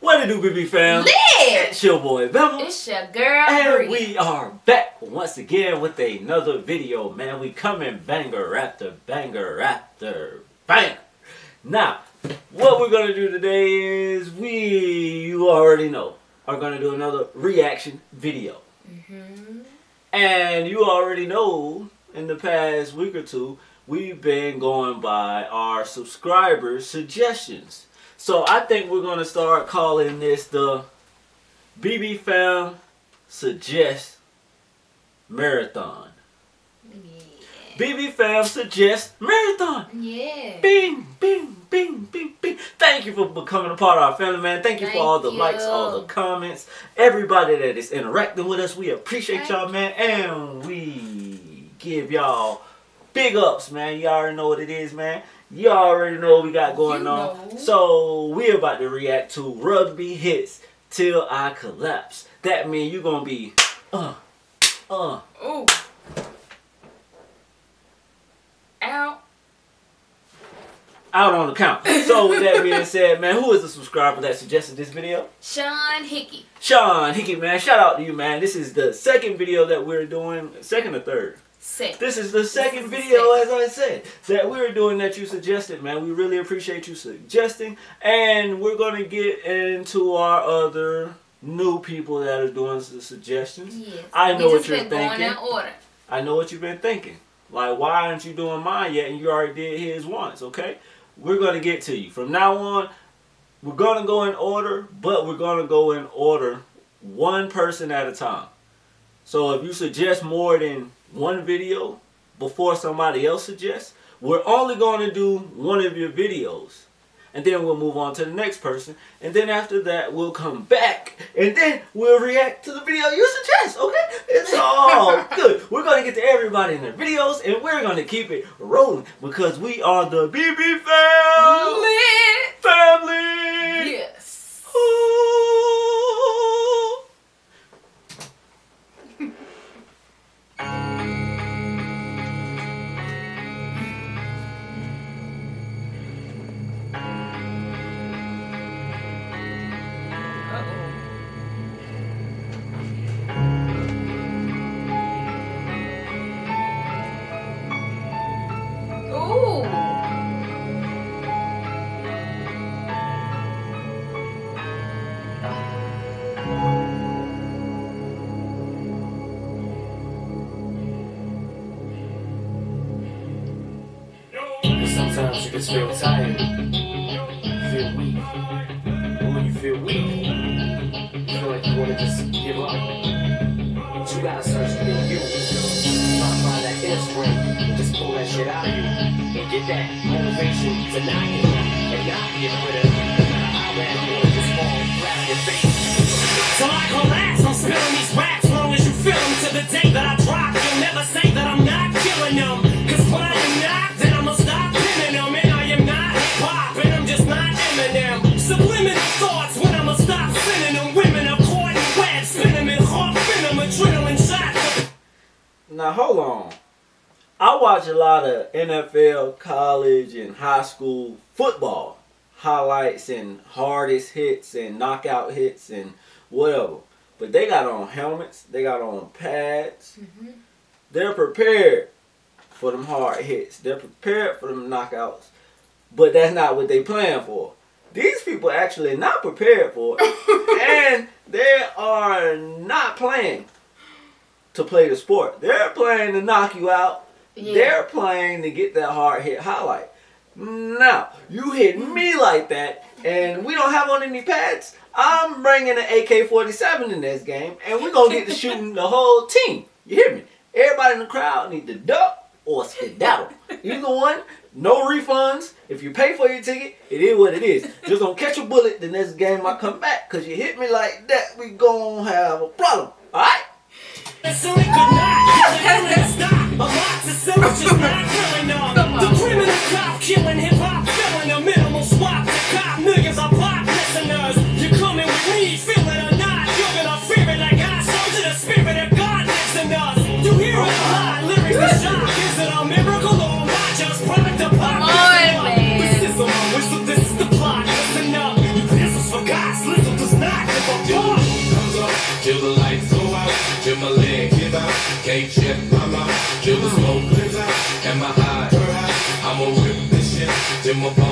What it do, BB fam? Lit! It's your boy Bevel. It's your girl. And we are back once again with another video, man. We coming banger after banger after banger. Now, what we're gonna do today is we, you already know, are gonna do another reaction video. Mhm. And you already know, in the past week or two, we've been going by our subscribers' suggestions. So I think we're gonna start calling this the BB Fam Suggest Marathon. BB Fam Suggest Marathon. Yeah. Bing, bing, bing, bing, bing. Thank you for becoming a part of our family, man. Thank you for all the you. likes, all the comments, everybody that is interacting with us. We appreciate y'all, man. And we give y'all big ups, man. You already know what it is, man. You already know what we got going You on. know. So we're about to react to Rugby Hits Till I Collapse. That means you're gonna be uh uh Ooh. Ow. out on the count. So with that being said, man, who is the subscriber that suggested this video? Sean Hickey. Sean Hickey, man, shout out to you, man. This is the second video that we're doing, second or third. Sick. This is the second is video, as. I said, that we're doing that you suggested, man. We really appreciate you suggesting, and we're gonna get into our other new people that are doing the suggestions. Yes. I know what you're thinking. I know what you've been thinking. Like, why aren't you doing mine yet? And you already did his once, okay? We're gonna get to you. From now on, we're gonna go in order, but we're gonna go in order one person at a time. So if you suggest more than one video before somebody else suggests, we're only gonna do one of your videos. And then we'll move on to the next person. And then after that, we'll come back. And then we'll react to the video you suggest, okay? It's all good. We're going to get to everybody in their videos. And we're going to keep it rolling. Because we are the BB Fam Lit. family. Yes. Ooh. Sometimes you just feel tired, feel weak. And when you feel weak, you feel like you want to just give up. But you gotta search within you. To find that inner strength, just pull that shit out of you. And get that motivation to not give up and not get rid of it. Want to just fall flat on your face. Till I collapse, I'm a lot of NFL, college, and high school football highlights and hardest hits and knockout hits and whatever. But they got on helmets, they got on pads. Mm-hmm. They're prepared for them hard hits. They're prepared for them knockouts. But that's not what they plan for. These people actually not prepared for it. and they are not playing to play the sport. They're playing to knock you out. Yeah. They're playing to get that hard hit highlight. Now, you hit hmm. me like that, and we don't have on any pads. I'm bringing an AK-47 in this game, and we're gonna get to shooting the whole team. You hear me? Everybody in the crowd need to duck or skedaddle. Either one, no refunds. If you pay for your ticket, it is what it is. Just don't catch a bullet the next game I come back, cause you hit me like that, we gonna have a problem. All right? ain't shit. Till the and my eyes. I'ma rip this shit till my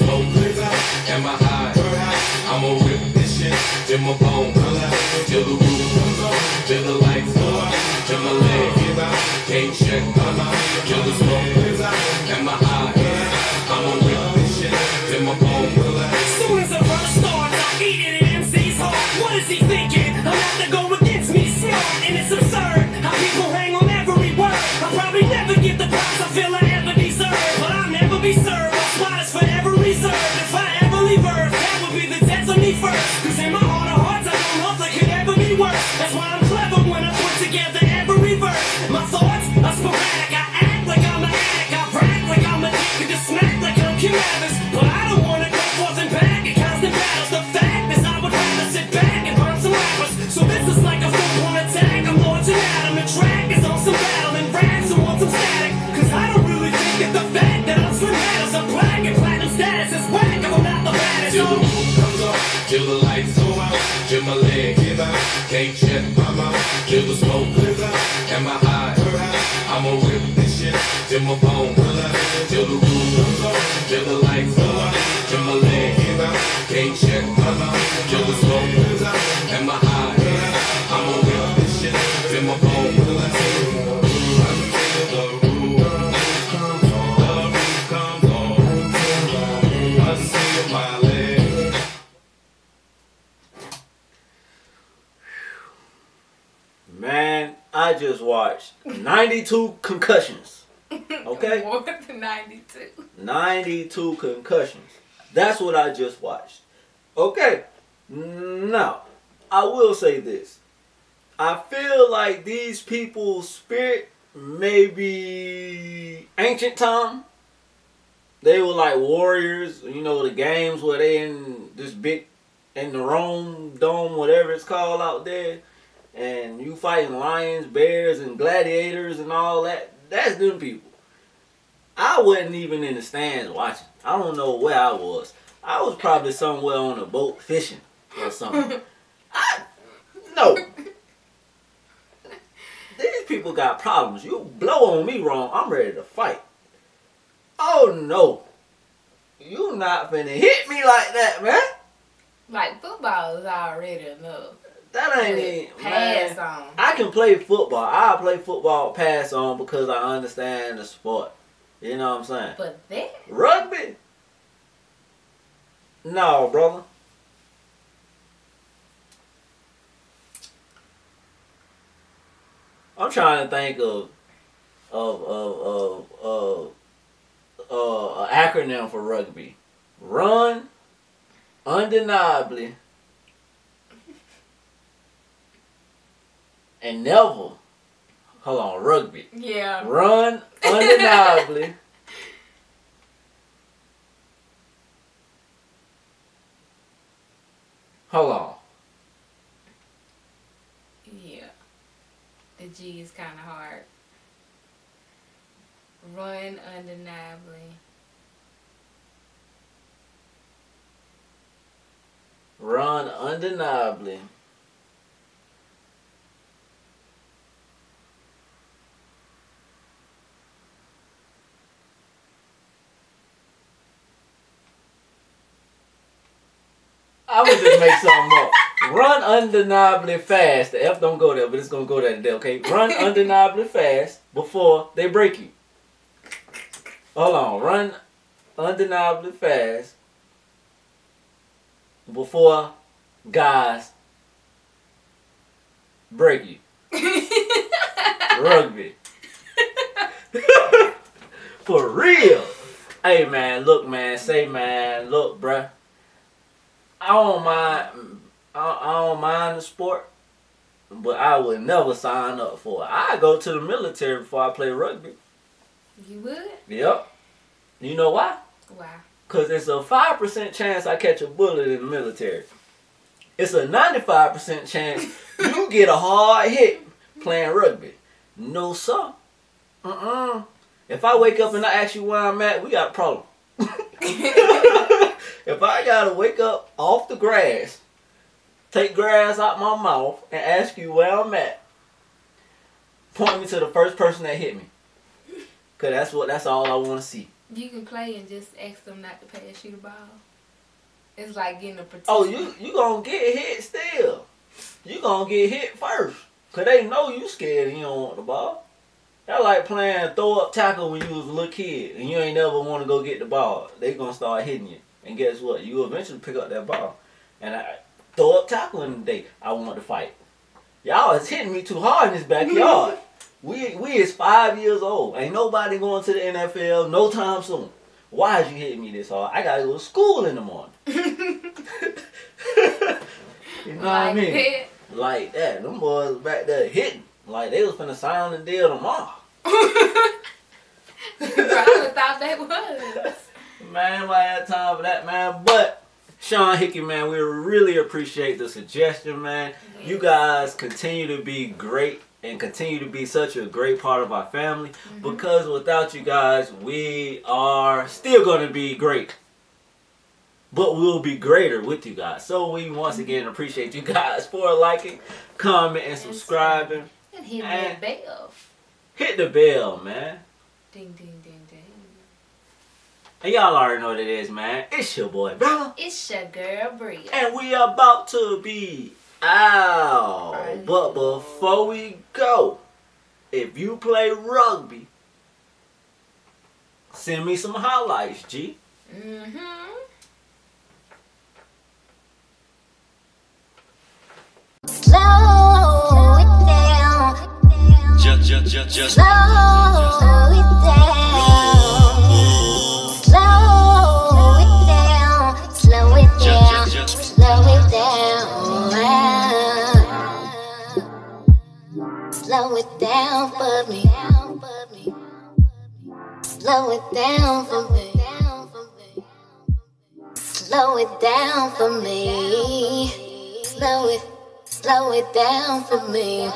smoke clears out, and my high, I'ma rip this shit till my bones, till the roof comes on, till the lights go out, till my leg give out, can't shut my mouth, till the smoke clears out, and my high, I'ma rip this shit till my bones. Soon as the verse starts, I eat it in MC's heart. What is he thinking? I'm out to go against me smart, and it's absurd how people hang on Till the roof comes on, till the lights go out, till my leg give out, can't shut my mouth, till the smoke clears out, and my high, I'ma rip this shit till my bones, till the roof comes on, till the lights go out, 92 concussions. Okay? More than 92. 92 concussions. That's what I just watched. Okay. Now, I will say this. I feel like these people's spirit may be ancient time. They were like warriors, you know, the games where they in this big in the Rome dome, whatever it's called out there, and you fighting lions, bears, and gladiators and all that. That's them people. I wasn't even in the stands watching. I don't know where I was. I was probably somewhere on a boat fishing or something. I no. These people got problems. You blow on me wrong, I'm ready to fight. Oh no. You not finna hit me like that, man. Like football is already enough. That ain't even Pass man. on. I can play football. I play football pass on because I understand the sport. You know what I'm saying? But that, Rugby? No, brother. I'm trying to think of of of of of uh, an acronym for rugby. Run, undeniably, and Neville. Hold on, rugby. yeah. Run, undeniably. Hold on. Yeah. The G is kind of hard. Run undeniably. Run undeniably. I would just make something up. Run undeniably fast. The F don't go there, but it's gonna go there today, okay? Run undeniably fast before they break you. Hold on, run undeniably fast before guys break you. Rugby. For real. Hey man, look man, say man, look bruh. I don't mind I, I don't mind the sport, but I would never sign up for it. I go to the military before I play rugby. You would? Yep. You know why? Wow. Cause it's a five percent chance I catch a bullet in the military. It's a ninety-five percent chance you get a hard hit playing rugby. No sir. Uh-uh. If I wake up and I ask you where I'm at, we got a problem. if I gotta wake up off the grass, take grass out my mouth, and ask you where I'm at, point me to the first person that hit me. Cause that's what that's all I wanna see. You can play and just ask them not to pass you the ball. It's like getting a protection. Oh, you you gonna get hit still. You gonna get hit first. Cause they know you scared and you don't want the ball. That like playing throw up tackle when you was a little kid and you ain't never want to go get the ball. They gonna start hitting you. And guess what? You eventually pick up that ball. And I throw up tackle in the day. I want to fight. Y'all is hitting me too hard in this backyard. we we is five years old. Ain't nobody going to the NFL no time soon. Why is you hitting me this hard? I gotta go to school in the morning. you know what I mean? Like that. Them boys back there hitting. Like they was finna sign the deal tomorrow. You probably thought that was. Man, why had time for that, man? But Sean Hickey, man, we really appreciate the suggestion, man. You guys continue to be great and continue to be such a great part of our family mm-hmm. because without you guys, we are still going to be great. But we'll be greater with you guys. So we once mm-hmm. again appreciate you guys for liking, comment, and subscribing. And hit And- that bell. Hit the bell, man. Ding, ding, ding, ding. And y'all already know what it is, man. It's your boy, Bella. It's your girl, Bria. And we are about to be out. But before we go, if you play rugby, send me some highlights, G. Mm-hmm. Slow it down. Just, just, just, just. Slow it down. Down for me. Slow it down for me. Slow it down for me. Slow it, slow it down for me.